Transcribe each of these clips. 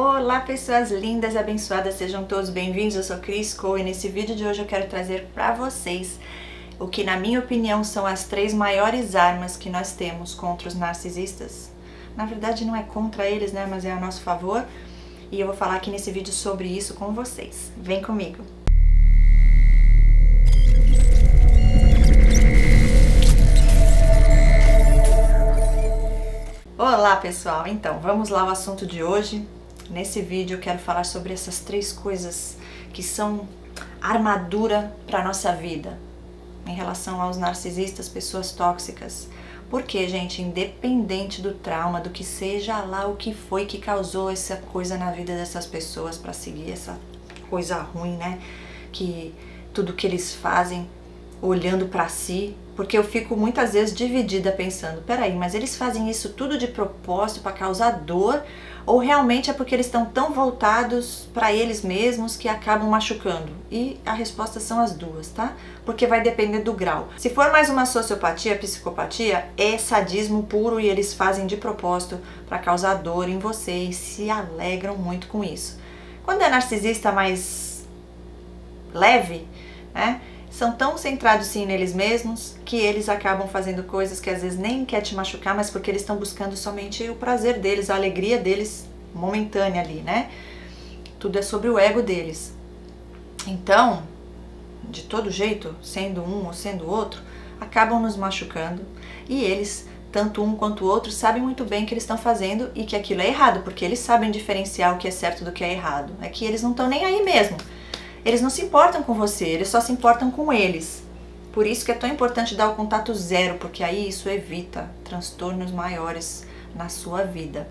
Olá pessoas lindas e abençoadas, sejam todos bem-vindos. Eu sou Cris Cole e nesse vídeo de hoje eu quero trazer para vocês o que na minha opinião são as três maiores armas que nós temos contra os narcisistas. Na verdade não é contra eles, né, mas é a nosso favor. E eu vou falar aqui nesse vídeo sobre isso com vocês. Vem comigo. Olá pessoal, então vamos lá ao assunto de hoje. Nesse vídeo eu quero falar sobre essas três coisas que são armadura para nossa vida em relação aos narcisistas, pessoas tóxicas. Porque, gente, independente do trauma, do que seja lá o que foi que causou essa coisa na vida dessas pessoas para seguir essa coisa ruim, né? Que tudo que eles fazem olhando para si, porque eu fico muitas vezes dividida pensando, peraí, mas eles fazem isso tudo de propósito para causar dor ou realmente é porque eles estão tão voltados para eles mesmos que acabam machucando? E a resposta são as duas, tá? Porque vai depender do grau. Se for mais uma sociopatia, psicopatia, é sadismo puro e eles fazem de propósito para causar dor em você e se alegram muito com isso. Quando é narcisista mais leve, né? São tão centrados sim neles mesmos que eles acabam fazendo coisas que às vezes nem quer te machucar, mas porque eles estão buscando somente o prazer deles, a alegria deles momentânea ali, né? Tudo é sobre o ego deles. Então, de todo jeito, sendo um ou sendo outro, acabam nos machucando e eles, tanto um quanto o outro, sabem muito bem o que eles estão fazendo e que aquilo é errado, porque eles sabem diferenciar o que é certo do que é errado. É que eles não estão nem aí mesmo eles não se importam com você, eles só se importam com eles. Por isso que é tão importante dar o contato zero, porque aí isso evita transtornos maiores na sua vida.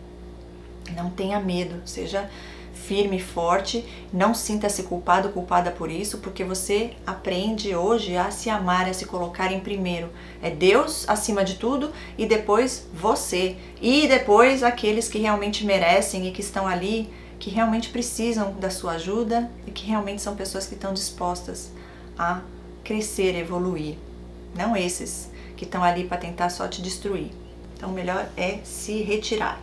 Não tenha medo, seja firme e forte, não sinta-se culpado, culpada por isso, porque você aprende hoje a se amar, a se colocar em primeiro. É Deus acima de tudo e depois você. E depois aqueles que realmente merecem e que estão ali que realmente precisam da sua ajuda e que realmente são pessoas que estão dispostas a crescer, evoluir. Não esses que estão ali para tentar só te destruir. Então, o melhor é se retirar.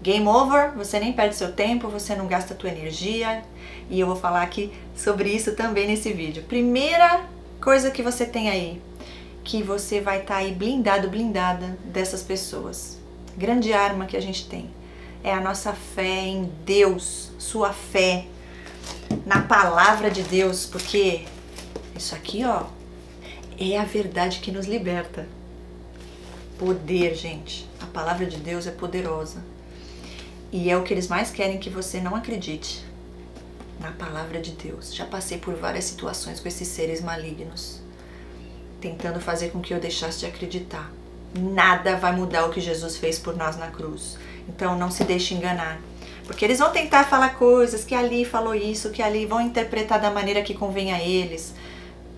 Game over, você nem perde seu tempo, você não gasta tua energia, e eu vou falar aqui sobre isso também nesse vídeo. Primeira coisa que você tem aí, que você vai estar tá aí blindado, blindada dessas pessoas. Grande arma que a gente tem é a nossa fé em Deus, sua fé na palavra de Deus, porque isso aqui, ó, é a verdade que nos liberta. Poder, gente. A palavra de Deus é poderosa. E é o que eles mais querem que você não acredite na palavra de Deus. Já passei por várias situações com esses seres malignos, tentando fazer com que eu deixasse de acreditar. Nada vai mudar o que Jesus fez por nós na cruz. Então não se deixe enganar. Porque eles vão tentar falar coisas que ali falou isso, que ali vão interpretar da maneira que convém a eles.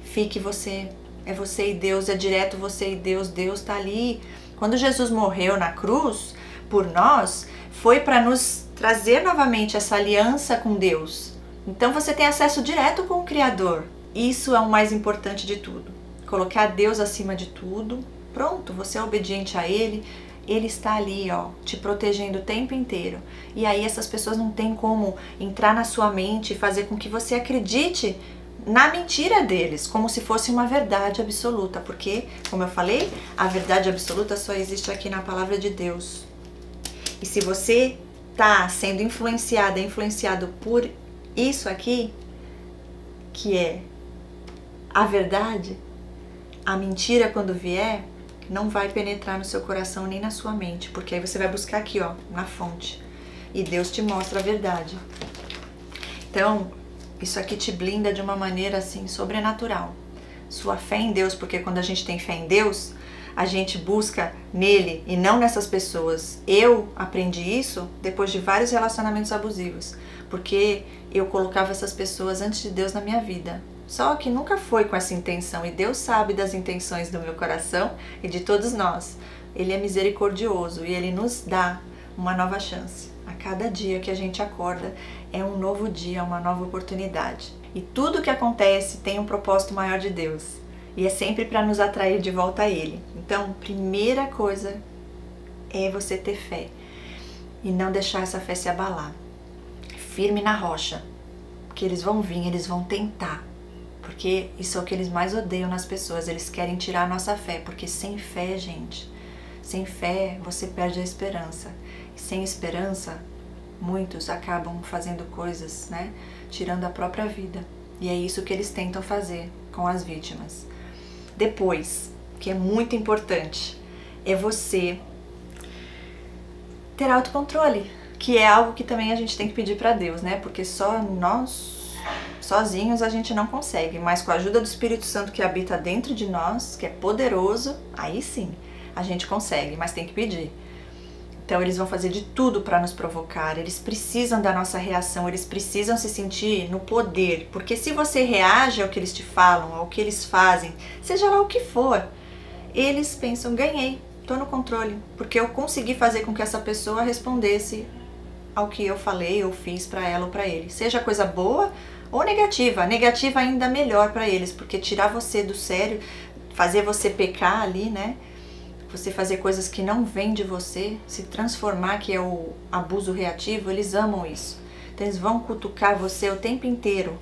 Fique você, é você e Deus, é direto você e Deus, Deus está ali. Quando Jesus morreu na cruz por nós, foi para nos trazer novamente essa aliança com Deus. Então você tem acesso direto com o Criador. Isso é o mais importante de tudo. Colocar Deus acima de tudo. Pronto, você é obediente a Ele, ele está ali, ó, te protegendo o tempo inteiro. E aí essas pessoas não têm como entrar na sua mente e fazer com que você acredite na mentira deles, como se fosse uma verdade absoluta, porque, como eu falei, a verdade absoluta só existe aqui na palavra de Deus. E se você está sendo influenciada, influenciado por isso aqui, que é a verdade, a mentira quando vier, não vai penetrar no seu coração nem na sua mente, porque aí você vai buscar aqui, ó, na fonte. E Deus te mostra a verdade. Então, isso aqui te blinda de uma maneira assim sobrenatural. Sua fé em Deus, porque quando a gente tem fé em Deus, a gente busca nele e não nessas pessoas. Eu aprendi isso depois de vários relacionamentos abusivos, porque eu colocava essas pessoas antes de Deus na minha vida. Só que nunca foi com essa intenção e Deus sabe das intenções do meu coração e de todos nós. Ele é misericordioso e ele nos dá uma nova chance. A cada dia que a gente acorda é um novo dia, uma nova oportunidade. E tudo que acontece tem um propósito maior de Deus. E é sempre para nos atrair de volta a Ele. Então, primeira coisa é você ter fé e não deixar essa fé se abalar. firme na rocha, porque eles vão vir, eles vão tentar. Porque isso é o que eles mais odeiam nas pessoas, eles querem tirar a nossa fé, porque sem fé, gente, sem fé você perde a esperança. E sem esperança, muitos acabam fazendo coisas, né, tirando a própria vida. E é isso que eles tentam fazer com as vítimas. Depois, que é muito importante, é você ter autocontrole, que é algo que também a gente tem que pedir para Deus, né? Porque só nós sozinhos a gente não consegue, mas com a ajuda do Espírito Santo que habita dentro de nós, que é poderoso, aí sim a gente consegue, mas tem que pedir. Então eles vão fazer de tudo para nos provocar, eles precisam da nossa reação, eles precisam se sentir no poder, porque se você reage ao que eles te falam, ao que eles fazem, seja lá o que for, eles pensam: ganhei, tô no controle, porque eu consegui fazer com que essa pessoa respondesse ao que eu falei ou fiz para ela ou para ele, seja coisa boa ou negativa. Negativa ainda melhor para eles, porque tirar você do sério, fazer você pecar ali, né? você fazer coisas que não vêm de você, se transformar, que é o abuso reativo, eles amam isso. Então eles vão cutucar você o tempo inteiro.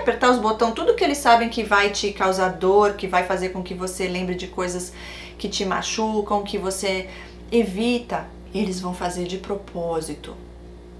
Apertar os botões, tudo que eles sabem que vai te causar dor, que vai fazer com que você lembre de coisas que te machucam, que você evita, eles vão fazer de propósito.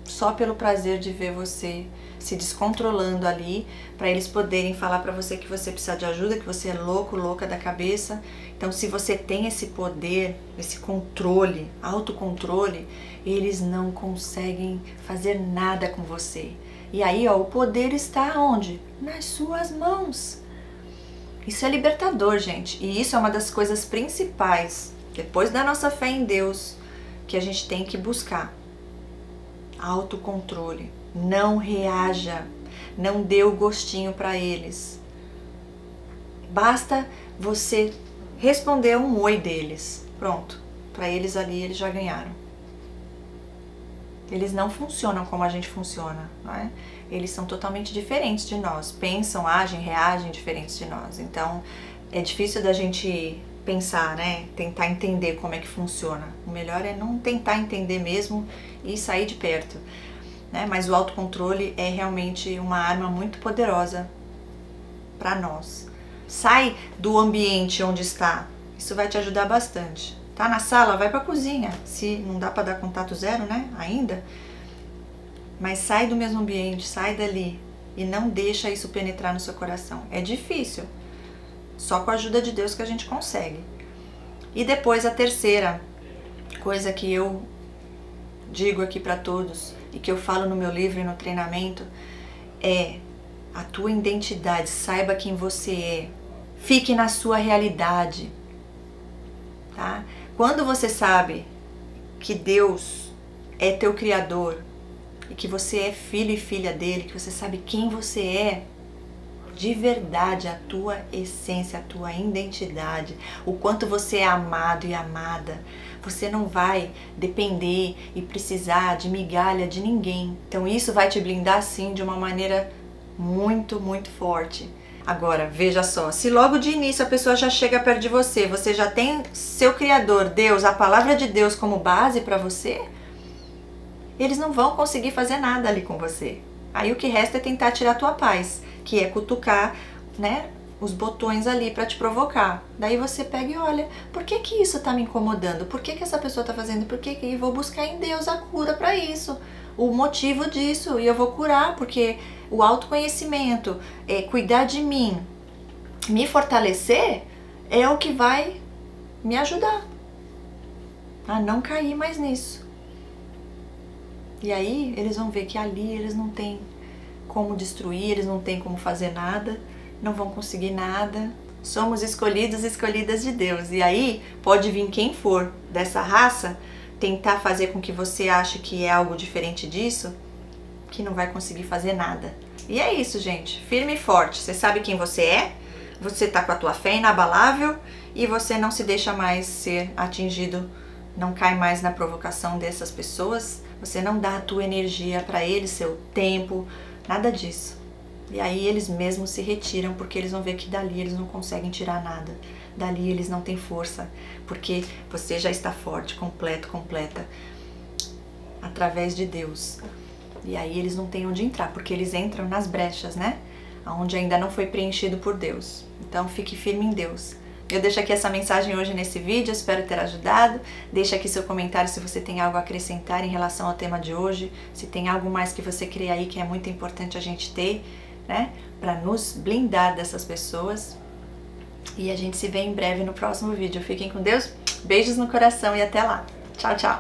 Só pelo prazer de ver você se descontrolando ali, para eles poderem falar para você que você precisa de ajuda, que você é louco, louca da cabeça. Então, se você tem esse poder, esse controle, autocontrole, eles não conseguem fazer nada com você. E aí, ó, o poder está onde? Nas suas mãos. Isso é libertador, gente. E isso é uma das coisas principais, depois da nossa fé em Deus, que a gente tem que buscar. Autocontrole não reaja, não dê o gostinho para eles. Basta você responder um oi deles. Pronto, para eles ali eles já ganharam. Eles não funcionam como a gente funciona, não é? Eles são totalmente diferentes de nós, pensam, agem, reagem diferentes de nós. Então é difícil da gente pensar, né? Tentar entender como é que funciona. O melhor é não tentar entender mesmo e sair de perto né? Mas o autocontrole é realmente uma arma muito poderosa para nós. Sai do ambiente onde está. Isso vai te ajudar bastante. Tá na sala, vai para a cozinha. Se não dá para dar contato zero, né? Ainda. Mas sai do mesmo ambiente, sai dali e não deixa isso penetrar no seu coração. É difícil. Só com a ajuda de Deus que a gente consegue. E depois a terceira coisa que eu digo aqui para todos e que eu falo no meu livro e no treinamento é a tua identidade, saiba quem você é. Fique na sua realidade. Tá? Quando você sabe que Deus é teu criador e que você é filho e filha dele, que você sabe quem você é, de verdade a tua essência, a tua identidade, o quanto você é amado e amada. Você não vai depender e precisar de migalha de ninguém. Então isso vai te blindar sim de uma maneira muito, muito forte. Agora, veja só, se logo de início a pessoa já chega perto de você, você já tem seu criador, Deus, a palavra de Deus como base para você, eles não vão conseguir fazer nada ali com você. Aí o que resta é tentar tirar a tua paz que é cutucar, né, os botões ali para te provocar. Daí você pega e olha, por que que isso tá me incomodando? Por que que essa pessoa tá fazendo? Por que que eu vou buscar em Deus a cura para isso? O motivo disso e eu vou curar, porque o autoconhecimento, é cuidar de mim, me fortalecer é o que vai me ajudar a não cair mais nisso. E aí eles vão ver que ali eles não têm como destruir, eles não têm como fazer nada, não vão conseguir nada. Somos escolhidos, escolhidas de Deus. E aí pode vir quem for dessa raça tentar fazer com que você ache que é algo diferente disso, que não vai conseguir fazer nada. E é isso, gente. Firme e forte. Você sabe quem você é, você tá com a tua fé inabalável e você não se deixa mais ser atingido, não cai mais na provocação dessas pessoas. Você não dá a tua energia para eles, seu tempo, Nada disso. E aí eles mesmos se retiram porque eles vão ver que dali eles não conseguem tirar nada. Dali eles não têm força, porque você já está forte, completo, completa através de Deus. E aí eles não têm onde entrar, porque eles entram nas brechas, né? Onde ainda não foi preenchido por Deus. Então fique firme em Deus. Eu deixo aqui essa mensagem hoje nesse vídeo, espero ter ajudado. Deixa aqui seu comentário se você tem algo a acrescentar em relação ao tema de hoje, se tem algo mais que você crê aí que é muito importante a gente ter, né, para nos blindar dessas pessoas. E a gente se vê em breve no próximo vídeo. Fiquem com Deus, beijos no coração e até lá. Tchau, tchau!